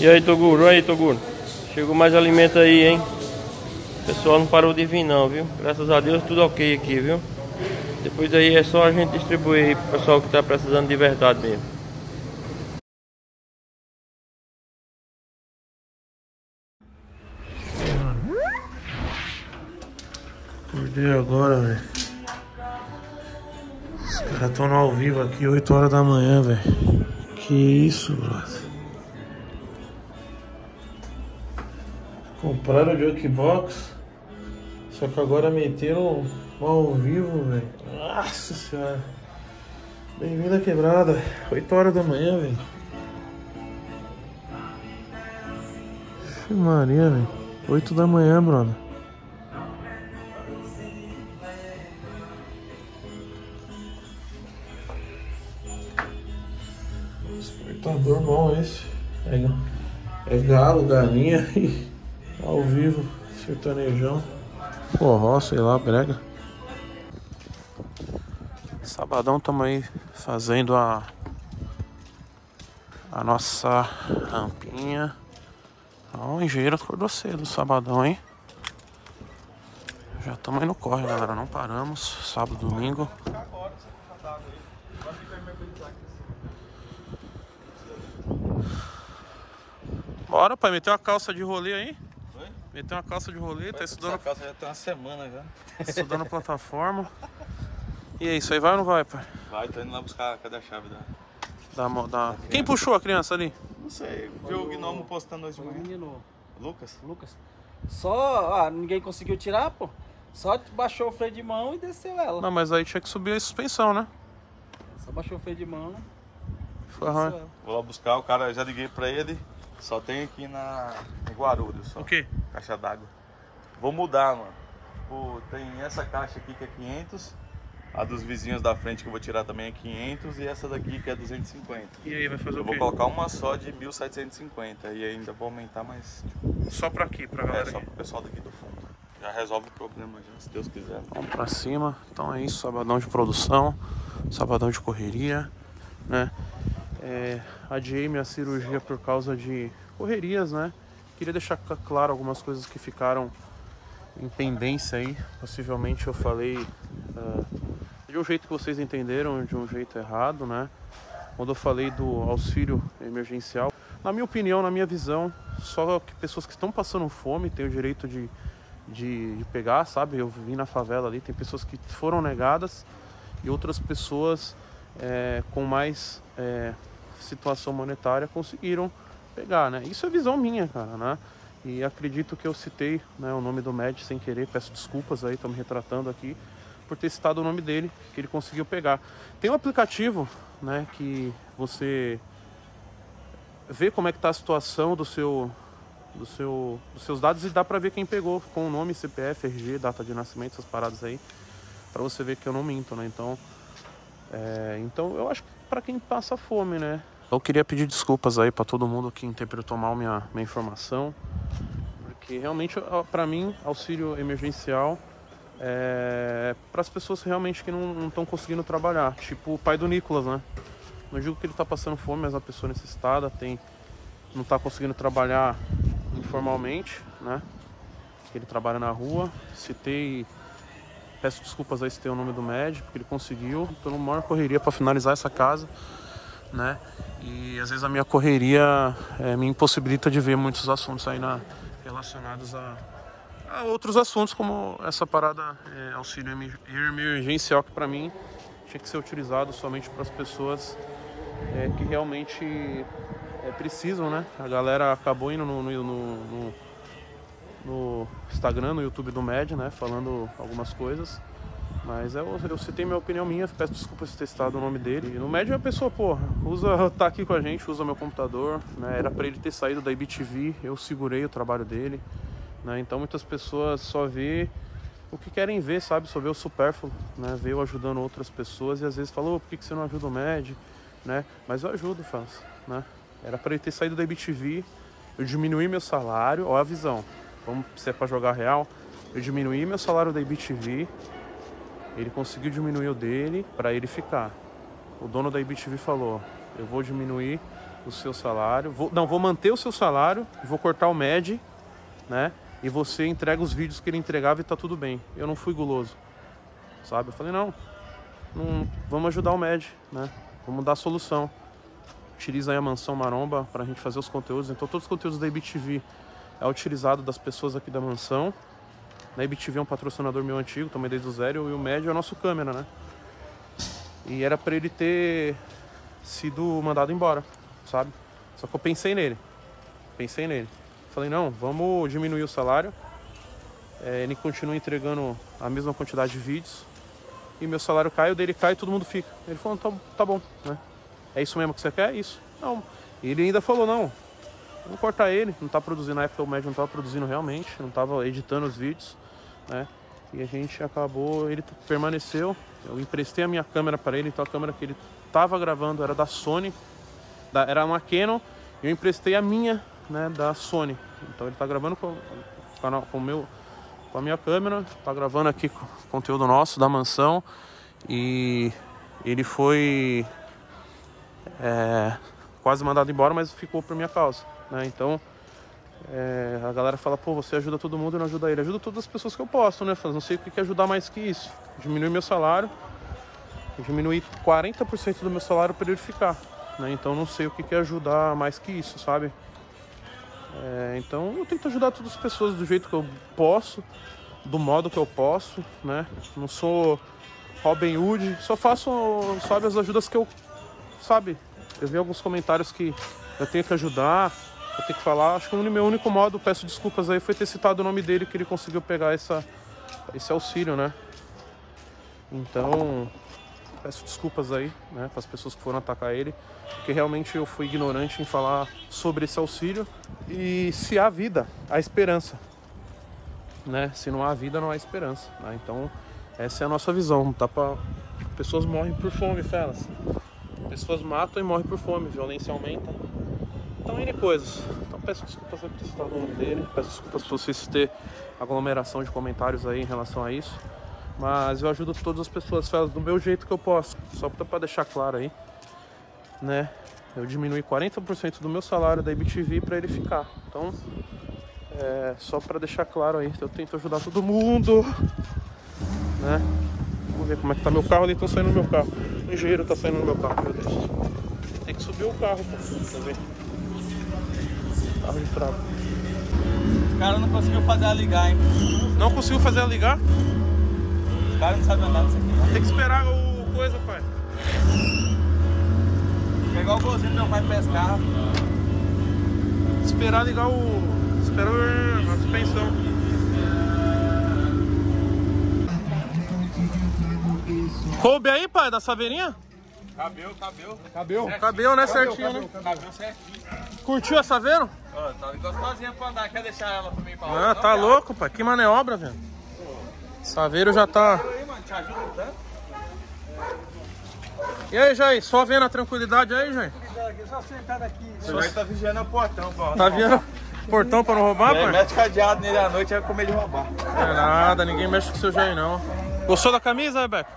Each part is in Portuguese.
E aí, Toguro? Aí, Toguro? Chegou mais alimento aí, hein? O pessoal não parou de vir não, viu? Graças a Deus tudo ok aqui, viu? Depois aí é só a gente distribuir aí pro pessoal que tá precisando de verdade mesmo. Acordei agora, velho. Os caras estão ao vivo aqui, 8 horas da manhã, velho. Que isso, brother. Compraram o Jukebox. Só que agora meteram ao vivo, velho. Nossa senhora. Bem-vindo à quebrada. 8 horas da manhã, velho. Maria, velho. 8 da manhã, brother. Despertador bom esse. É, é galo, galinha e ao vivo, sertanejão. Forró, sei lá, brega. Sabadão tamo aí fazendo a a nossa rampinha. Ó, o engenheiro acordou cedo, sabadão, hein? Já estamos aí no corre, galera. Não paramos. Sábado, domingo. Bora, pai, meter uma calça de rolê aí. Meter uma calça de rolê, tá estudando, Essa calça já tem uma semana já. estudando plataforma. E aí, isso aí vai ou não vai, pai? Vai, tô indo lá buscar, cadê a chave da... Mo- dá... Quem puxou a criança ali? Não sei, viu o Gnomo postando hoje de O manhã. menino Lucas? Lucas. Só, ah, ninguém conseguiu tirar, pô. Só baixou o freio de mão e desceu ela. Não, mas aí tinha que subir a suspensão, né? Só baixou o freio de mão ela. Vou lá buscar, o cara, já liguei pra ele. Só tem aqui na em Guarulhos, só. O quê? Caixa d'água. Vou mudar, mano. Pô, tem essa caixa aqui que é 500. A dos vizinhos da frente que eu vou tirar também é 500. E essa daqui que é 250. E aí, vai fazer Eu o vou quê? colocar uma só de 1750. E ainda vou aumentar mais. Tipo, Só pra aqui, pra é, galera. só aí. pro pessoal daqui do fundo. Já resolve o problema, já, se Deus quiser. Vamos pra cima. Então é isso, sabadão de produção, sabadão de correria, né? É, adiei minha cirurgia por causa de correrias, né? Queria deixar cl- claro algumas coisas que ficaram em pendência aí. Possivelmente eu falei ah, de um jeito que vocês entenderam, de um jeito errado, né? Quando eu falei do auxílio emergencial, na minha opinião, na minha visão, só que pessoas que estão passando fome têm o direito de, de, de pegar, sabe? Eu vim na favela ali, tem pessoas que foram negadas e outras pessoas é, com mais é, situação monetária conseguiram pegar, né? Isso é visão minha, cara, né? E acredito que eu citei né, o nome do Med sem querer, peço desculpas aí, tô me retratando aqui por ter citado o nome dele, que ele conseguiu pegar. Tem um aplicativo, né, que você vê como é que tá a situação do seu do seu dos seus dados e dá pra ver quem pegou com o nome, CPF, RG, data de nascimento, essas paradas aí, Pra você ver que eu não minto, né? Então, é, então eu acho que pra quem passa fome, né? Eu queria pedir desculpas aí pra todo mundo que interpretou mal minha minha informação, porque realmente ó, pra mim auxílio emergencial é para as pessoas realmente que não estão conseguindo trabalhar, tipo o pai do Nicolas, né? Não digo que ele tá passando fome, mas é uma pessoa necessitada, tem não tá conseguindo trabalhar informalmente, né? Ele trabalha na rua. Citei, peço desculpas aí se tem o nome do médico, porque ele conseguiu. Tô numa maior correria para finalizar essa casa, né? E às vezes a minha correria eh, me impossibilita de ver muitos assuntos aí na, relacionados a, a outros assuntos, como essa parada eh, auxílio emergencial, que para mim tinha que ser utilizado somente para as pessoas eh, que realmente é, precisam, né? A galera acabou indo no, no, no, no- no Instagram, no YouTube do Med, né? Falando algumas coisas. Mas eu, eu citei minha opinião minha, peço desculpas por ter citado o nome dele. E no Med a pessoa, pô, usa, tá aqui com a gente, usa meu computador, né? Era pra ele ter saído da IBTV, eu segurei o trabalho dele, né? Então muitas pessoas só vê o que querem ver, sabe? Só vê o supérfluo, né? Vê eu ajudando outras pessoas e às vezes falou, por que, que você não ajuda o Med, né? Mas eu ajudo, faz, né? Era pra ele ter saído da IBTV, eu diminuí meu salário, ó a visão. Vamos, se é pra jogar real, eu diminuí meu salário da IBTV, ele conseguiu diminuir o dele pra ele ficar. O dono da IBTV falou, eu vou diminuir o seu salário. Vou, não, vou manter o seu salário, vou cortar o MED, né? E você entrega os vídeos que ele entregava e tá tudo bem. Eu não fui guloso, sabe? Eu falei, não, não vamos ajudar o MED, né? Vamos dar a solução. Utiliza aí a Mansão Maromba para a gente fazer os conteúdos. Então todos os conteúdos da IBTV é utilizado das pessoas aqui da mansão. A IBTV é um patrocinador meu antigo, também desde o zero, e o médio é o nosso câmera, né? E era para ele ter sido mandado embora, sabe? Só que eu pensei nele. Pensei nele. Falei, não, vamos diminuir o salário. É, ele continua entregando a mesma quantidade de vídeos. E meu salário cai, o dele cai e todo mundo fica. Ele falou, tá, tá bom, né? É isso mesmo que você quer? Isso. Não. E ele ainda falou, não, vamos cortar ele. Não tá produzindo, na época o médio não tava produzindo realmente, não tava editando os vídeos, né? E a gente acabou, ele permaneceu. Eu emprestei a minha câmera para ele, então a câmera que ele tava gravando era da Sony, da, era uma Canon, e eu emprestei a minha, né, da Sony. Então ele tá gravando com, com, com, meu, com a minha câmera, tá gravando aqui conteúdo nosso da mansão e ele foi é, quase mandado embora, mas ficou por minha causa, né? Então é, a galera fala, pô, você ajuda todo mundo e não ajuda ele. Ajuda todas as pessoas que eu posso, né? Não sei o que é ajudar mais que isso. Diminuir meu salário, diminuir 40% do meu salário para ele ficar. Né? Então não sei o que é ajudar mais que isso, sabe? É, então eu tento ajudar todas as pessoas do jeito que eu posso, do modo que eu posso, né? Não sou Robin Hood, só faço, sabe, as ajudas que eu, sabe? Eu vi alguns comentários que eu tenho que ajudar, eu tenho que falar. Acho que o meu único modo, peço desculpas aí, foi ter citado o nome dele que ele conseguiu pegar essa, esse auxílio, né? Então, peço desculpas aí, né, para as pessoas que foram atacar ele, porque realmente eu fui ignorante em falar sobre esse auxílio. E se há vida, há esperança, né? Se não há vida, não há esperança. Né? Então, essa é a nossa visão. Tá pra... Pessoas morrem por fome, felas. Pessoas matam e morrem por fome, violência aumenta. Então, N coisas. Então, peço desculpas por citado o nome dele. Peço desculpas por vocês ter aglomeração de comentários aí em relação a isso. Mas eu ajudo todas as pessoas, felas, do meu jeito que eu posso. Só para deixar claro aí, né? Eu diminui 40% do meu salário da IBTV para ele ficar. Então, é, só para deixar claro aí, eu tento ajudar todo mundo, né? Vamos ver como é que tá meu carro, ali estão saindo no meu carro. O engenheiro tá saindo no meu carro, meu Deus. Tem que subir o carro, pô, pra fraco. O cara não conseguiu fazer ela ligar, hein? Não conseguiu fazer ela ligar? O cara não sabe andar nisso aqui, não. Tem que esperar o coisa, pai. Pegar o golzinho do meu pai pescar. Esperar ligar o. Esperar a suspensão. Coube aí, pai, da saveirinha? Cabeu, cabeu. Cabeu. Cabeu, né? Certinho, né? Cabeu certinho. Curtiu a saveiro? Ó, tá gostosinha pra andar. Quer deixar ela pra mim pra Ah, tá louco, pai. Que manobra, velho. Saveiro já tá. E aí, Jair? Só vendo a tranquilidade aí, Jair? Só sentado aqui. Você vai tá vigiando o portão, pô. Tá vendo? Portão pra não roubar, É, pai? mete cadeado nele à noite, é com medo de roubar. É nada, ninguém mexe com o seu Jair, não. Gostou da camisa, Rebeca?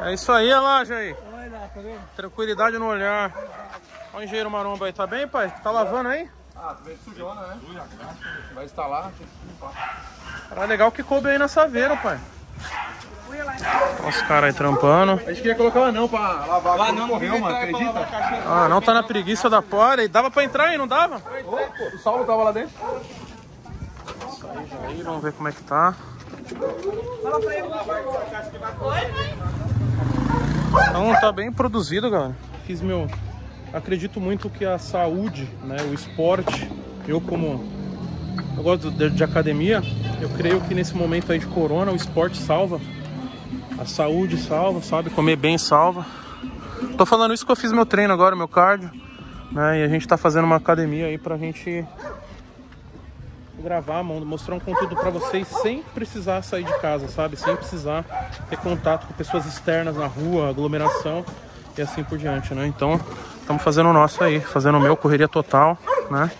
É isso aí, olha lá, Jair. Olha lá, tá vendo? Tranquilidade no olhar. Olha o engenheiro maromba aí, tá bem, pai? Tá lavando aí? Ah, tu veio sujona, né? Vai instalar, tem que limpar. Era legal que coube aí na saveira, pai. Olha os caras aí trampando. A gente queria colocar o anão pra lavar Lá quando não, correu, mano, vai acredita? lavar a caixinha. Ah, não tá na preguiça da porra. E dava pra entrar aí, não dava? O Saulo tava lá dentro? Aí, vamos ver como é que tá. Então tá bem produzido, galera. Fiz meu. Acredito muito que a saúde, né, o esporte, eu como eu gosto de, de academia, eu creio que nesse momento aí de corona o esporte salva. A saúde salva, sabe? Comer bem salva. Tô falando isso que eu fiz meu treino agora, meu cardio, né? E a gente tá fazendo uma academia aí pra gente gravar, mo- mostrar um conteúdo pra vocês sem precisar sair de casa, sabe? Sem precisar ter contato com pessoas externas na rua, aglomeração e assim por diante, né? Então, estamos fazendo o nosso aí, fazendo o meu, correria total, né?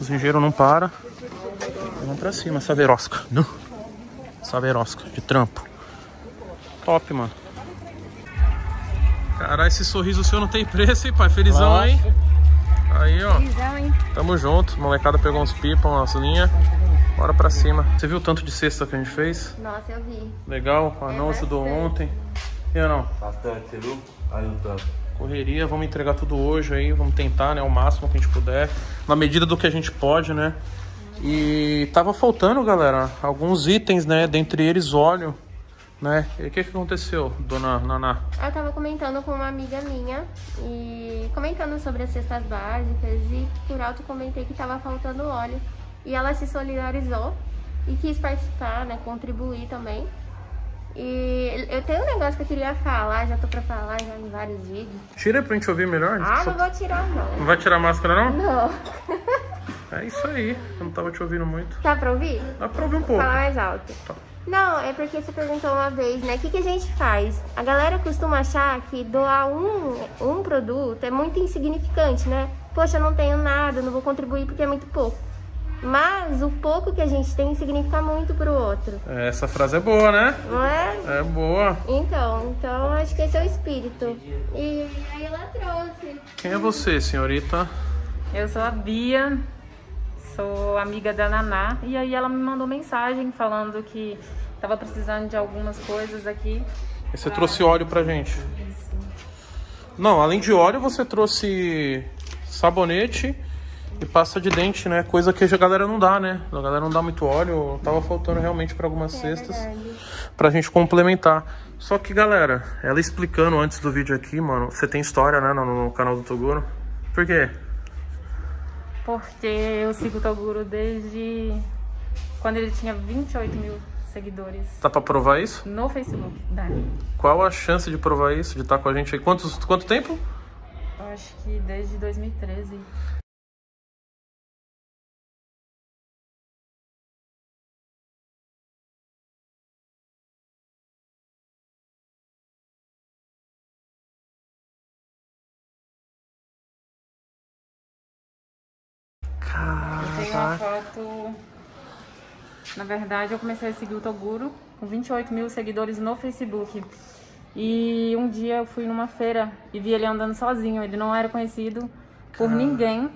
Os engenheiros não para. Vamos pra cima, Saverosca. Nu. Saverosca, de trampo. Top, mano. Caralho, esse sorriso seu não tem preço, hein, pai? Felizão, Nossa. hein? Aí, ó. Visão, hein? Tamo junto. Molecada pegou uns pipa, umas linhas. Bora pra cima. Você viu o tanto de cesta que a gente fez? Nossa, eu vi. Legal. O Anão É ajudou bastante. ontem. E Anão? Bastante, você viu? Aí o tanto. Correria, vamos entregar tudo hoje aí, vamos tentar, né, o máximo que a gente puder, na medida do que a gente pode, né? E tava faltando, galera, alguns itens, né, dentre eles óleo, né? E o que que aconteceu, dona Naná? Eu tava comentando com uma amiga minha e comentando sobre as cestas básicas e por alto comentei que tava faltando óleo. E ela se solidarizou e quis participar, né, contribuir também. E eu tenho um negócio que eu queria falar, já tô pra falar já em vários vídeos. Tira pra gente ouvir melhor. Ah, Só- não vou tirar não. Não vai tirar a máscara, não? Não. É isso aí, eu não tava te ouvindo muito. Tá pra ouvir? Dá pra ouvir um pouco. Fala mais alto. Tá. Não, é porque você perguntou uma vez, né? O que, que a gente faz? A galera costuma achar que doar um, um produto é muito insignificante, né? Poxa, eu não tenho nada, não vou contribuir porque é muito pouco. Mas o pouco que a gente tem significa muito pro outro, É, Essa frase é boa, né? não é? É boa. Então, então acho que esse é o espírito. E aí ela trouxe. Quem é você, senhorita? Eu sou a Bia, sou amiga da Naná, e aí ela me mandou mensagem falando que tava precisando de algumas coisas aqui. E você trouxe óleo pra gente. Não, além de óleo, você trouxe sabonete e pasta de dente, né? Coisa que a galera não dá, né? A galera não dá muito óleo. Tava faltando realmente pra algumas cestas verdade. pra gente complementar. Só que, galera, ela explicando antes do vídeo aqui, mano, você tem história, né, no, no canal do Toguro. Por quê? Porque eu sigo o Toguro desde quando ele tinha 28 mil seguidores Dá pra provar isso? no Facebook. Dani. Qual a chance de provar isso, de estar com a gente aí? Quantos, quanto tempo? Eu acho que desde 2013. Eu tenho uma foto. Na verdade, eu comecei a seguir o Toguro com 28 mil seguidores no Facebook. E um dia eu fui numa feira e vi ele andando sozinho. Ele não era conhecido por ninguém.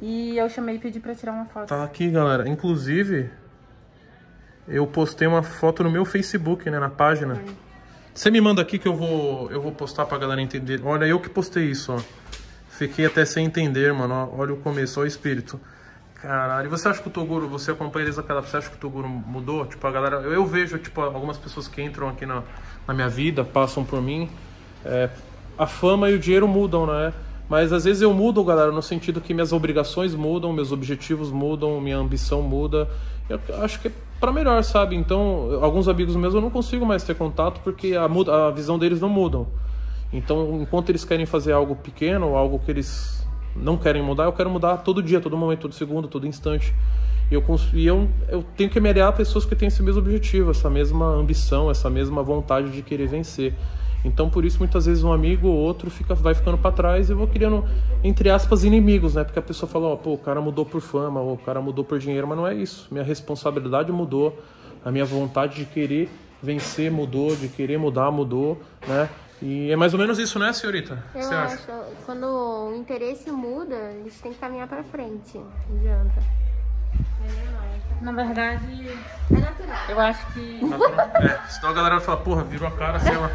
E eu chamei e pedi pra tirar uma foto. Tá aqui, galera. Inclusive, eu postei uma foto no meu Facebook, né, na página. Você me manda aqui que eu vou, eu vou postar pra galera entender. Olha, eu que postei isso, ó. Fiquei até sem entender, mano. Olha o começo, olha o espírito. Caralho, e você acha que o Toguro, você acompanha eles aquela, você acha que o Toguro mudou? Tipo, a galera, eu, eu vejo, tipo, algumas pessoas que entram aqui na, na minha vida, passam por mim, é, a fama e o dinheiro mudam, né? Mas às vezes eu mudo, galera, no sentido que minhas obrigações mudam, meus objetivos mudam, minha ambição muda. Eu acho que é pra melhor, sabe? Então, alguns amigos meus eu não consigo mais ter contato porque a, a visão deles não mudam. Então, enquanto eles querem fazer algo pequeno, algo que eles não querem mudar, eu quero mudar todo dia, todo momento, todo segundo, todo instante. E eu, e eu, eu tenho que me aliar a pessoas que têm esse mesmo objetivo, essa mesma ambição, essa mesma vontade de querer vencer. Então, por isso, muitas vezes um amigo ou outro fica, vai ficando para trás e eu vou criando, entre aspas, inimigos, né? Porque a pessoa fala, ó, pô, o cara mudou por fama, ou o cara mudou por dinheiro, mas não é isso. Minha responsabilidade mudou, a minha vontade de querer vencer mudou, de querer mudar mudou, né? E é mais ou menos isso, né, senhorita? Eu você acha? acho, quando o interesse muda, a gente tem que caminhar pra frente. Não adianta. Na verdade, É natural. eu acho que. É, senão a galera fala, porra, virou a cara, sei lá.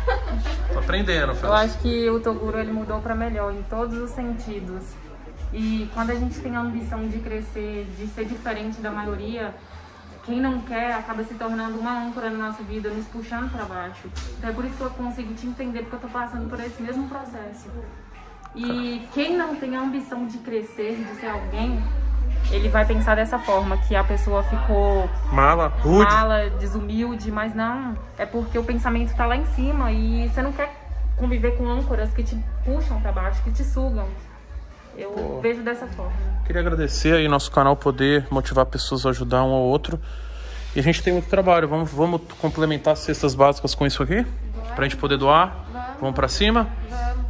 Tô aprendendo, Eu acho que o Toguro ele mudou para melhor em todos os sentidos. E quando a gente tem a ambição de crescer, de ser diferente da maioria, quem não quer acaba se tornando uma âncora na nossa vida, nos puxando para baixo. Então é por isso que eu consigo te entender, porque eu tô passando por esse mesmo processo. E quem não tem a ambição de crescer, de ser alguém, ele vai pensar dessa forma, que a pessoa ficou Mala, rude. mala, desumilde, mas não. É porque o pensamento tá lá em cima e você não quer conviver com âncoras que te puxam pra baixo, que te sugam. Eu vejo dessa forma. Queria agradecer aí nosso canal poder motivar pessoas a ajudar um ao outro. E a gente tem muito trabalho. Vamos, vamos complementar as cestas básicas com isso aqui? Pra gente poder doar? Vamos pra cima?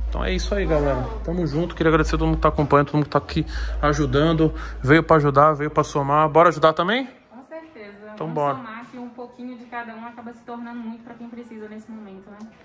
Então é isso aí, galera. Tamo junto. Queria agradecer a todo mundo que tá acompanhando, todo mundo que tá aqui ajudando. Veio pra ajudar, veio pra somar. Bora ajudar também? Com certeza. Então Vamos bora. somar que um pouquinho de cada um acaba se tornando muito pra quem precisa nesse momento, né?